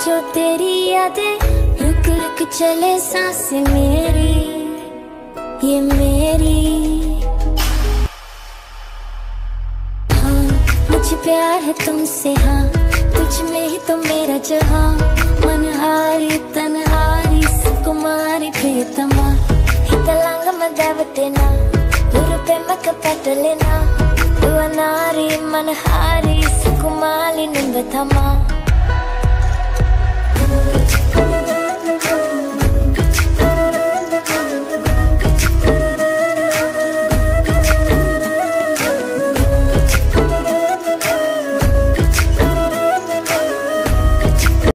जो तेरी यादें, रुक रुक चले सांस मेरी। ये मेरी। हाँ मुझे प्यार है तुमसे हाँ। तुझ में ही तो मेरा जहाँ। मनहारी, तनहारी, सुकुमारी, प्रियतमा। हितलांग मदावतेना उरुपे मक पटलेना ಯುವನಾರಿ ಮನಹಾರಿ ಸುಕುಮಾಲಿ ನಿಂಗತಮ್ಮ